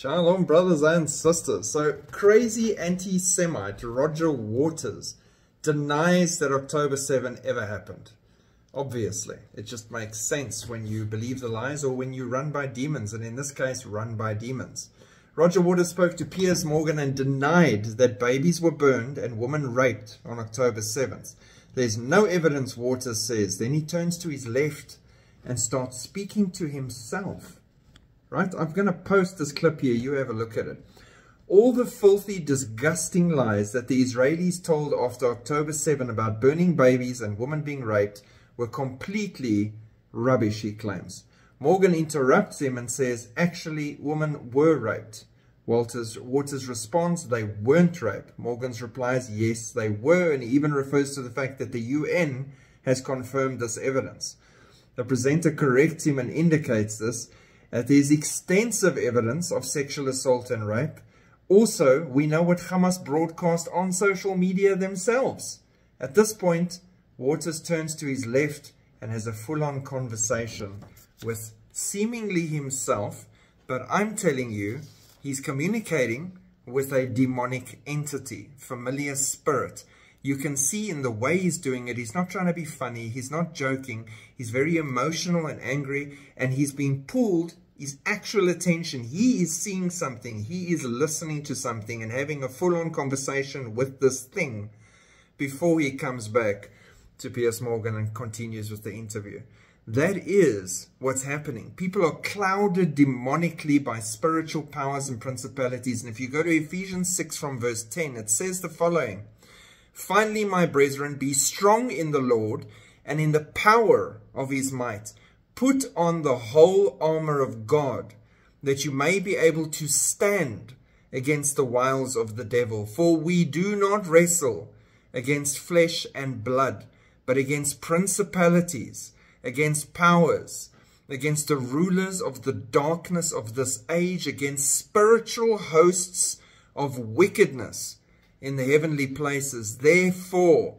Shalom, brothers and sisters. So, crazy anti Semite Roger Waters denies that October 7 ever happened. Obviously, it just makes sense when you believe the lies or when you run by demons, and in this case, run by demons. Roger Waters spoke to Piers Morgan and denied that babies were burned and women raped on October 7th. There's no evidence, Waters says. Then he turns to his left and starts speaking to himself. Right? I'm going to post this clip here. You have a look at it. All the filthy, disgusting lies that the Israelis told after October 7 about burning babies and women being raped were completely rubbish, he claims. Morgan interrupts him and says, actually, women were raped. Walters, Waters responds, they weren't raped. Morgan's replies, yes, they were, and he even refers to the fact that the UN has confirmed this evidence. The presenter corrects him and indicates this, that there's extensive evidence of sexual assault and rape. Also, we know what Hamas broadcast on social media themselves. At this point, Waters turns to his left and has a full-on conversation with seemingly himself, but I'm telling you, he's communicating with a demonic entity, familiar spirit. You can see in the way he's doing it, he's not trying to be funny, he's not joking, he's very emotional and angry, and he's being pulled, his actual attention. He is seeing something, he is listening to something and having a full-on conversation with this thing before he comes back to Piers Morgan and continues with the interview. That is what's happening. People are clouded demonically by spiritual powers and principalities. And if you go to Ephesians 6 from verse 10, it says the following Finally, my brethren, be strong in the Lord and in the power of his might. Put on the whole armor of God, that you may be able to stand against the wiles of the devil. For we do not wrestle against flesh and blood, but against principalities, against powers, against the rulers of the darkness of this age, against spiritual hosts of wickedness in the heavenly places. Therefore,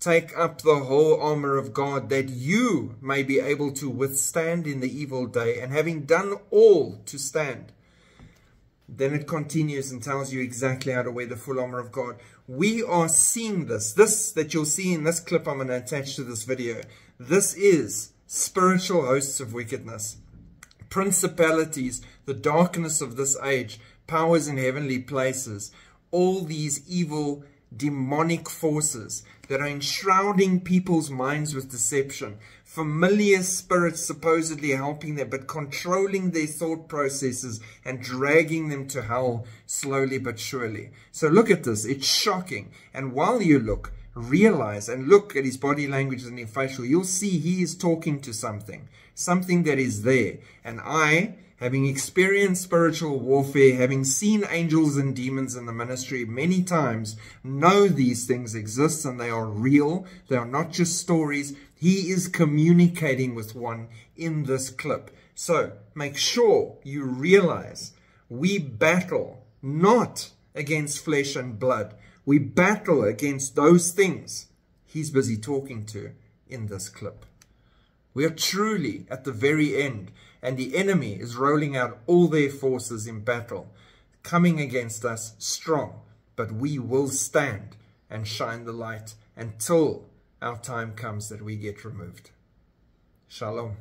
take up the whole armor of God, that you may be able to withstand in the evil day, and having done all to stand. Then it continues and tells you exactly how to wear the full armor of God. We are seeing this. This that you'll see in this clip I'm going to attach to this video. This is spiritual hosts of wickedness, principalities, the darkness of this age, powers in heavenly places, all these evil demonic forces that are enshrouding people's minds with deception, familiar spirits supposedly helping them, but controlling their thought processes and dragging them to hell slowly but surely. So look at this. It's shocking. And while you look, realize and look at his body language and his facial, you'll see he is talking to something, something that is there. And I having experienced spiritual warfare, having seen angels and demons in the ministry many times, know these things exist and they are real. They are not just stories. He is communicating with one in this clip. So make sure you realize we battle not against flesh and blood. We battle against those things he's busy talking to in this clip. We are truly at the very end and the enemy is rolling out all their forces in battle, coming against us strong, but we will stand and shine the light until our time comes that we get removed. Shalom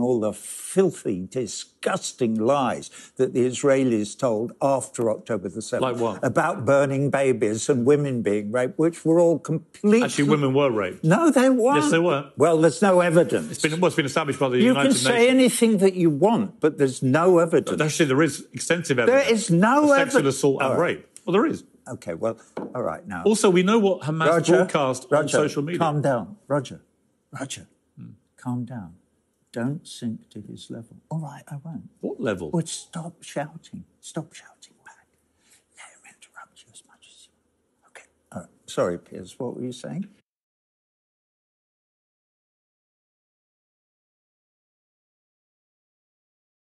all the filthy, disgusting lies that the Israelis told after October the 7th. Like what? About burning babies and women being raped, which were all completely... Actually, women were raped. No, they weren't. Yes, they were. Well, there's no evidence. It's been, well, it's been established by the you United Nations. You can say Nations. anything that you want, but there's no evidence. Actually, there is extensive evidence. There is no evidence. Sexual assault and right. rape. Well, there is. Okay, well, all right, now... Also, we know what Hamas Roger, broadcast Roger, on social media. calm down. Roger, Roger, calm down. Don't sink to his level. All right, I won't. What level? But stop shouting. Stop shouting back. Let him interrupt you as much as you want. Okay. All right. Sorry, Piers. What were you saying?